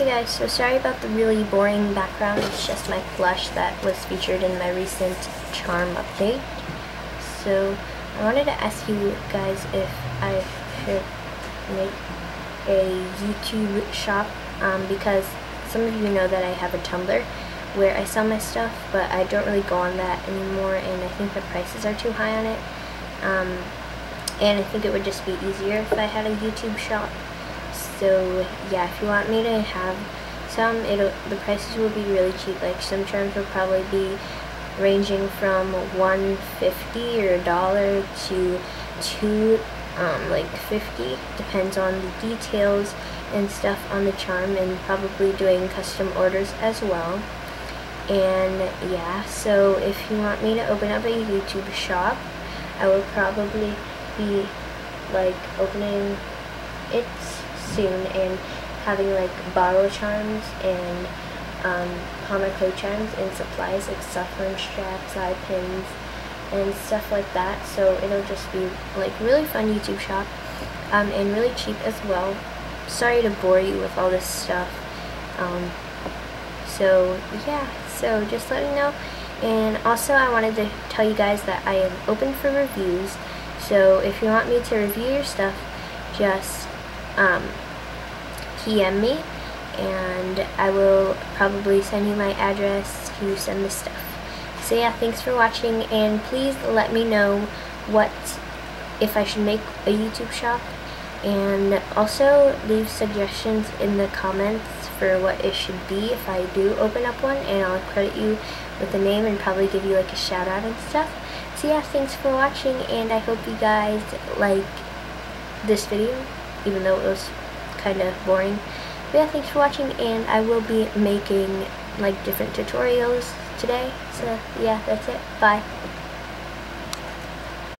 Hey guys, so sorry about the really boring background. It's just my plush that was featured in my recent Charm update. So I wanted to ask you guys if I should make a YouTube shop um, because some of you know that I have a Tumblr where I sell my stuff, but I don't really go on that anymore, and I think the prices are too high on it. Um, and I think it would just be easier if I had a YouTube shop. So yeah, if you want me to have some, it'll the prices will be really cheap. Like some charms will probably be ranging from 150 or a dollar to two um, like 50 depends on the details and stuff on the charm and probably doing custom orders as well and yeah so if you want me to open up a YouTube shop I will probably be like opening it soon and having like bottle charms and um, polymer charms and supplies like cell phone straps, eye pins, and stuff like that. So it'll just be like really fun YouTube shop um, and really cheap as well. Sorry to bore you with all this stuff. Um, so yeah, so just let me know. And also I wanted to tell you guys that I am open for reviews. So if you want me to review your stuff, just um, PM me and I will probably send you my address to send the stuff. So yeah, thanks for watching and please let me know what if I should make a YouTube shop and also leave suggestions in the comments for what it should be if I do open up one and I'll credit you with the name and probably give you like a shout out and stuff. So yeah, thanks for watching and I hope you guys like this video even though it was kind of boring. But yeah, thanks for watching, and I will be making like different tutorials today. So yeah, that's it. Bye.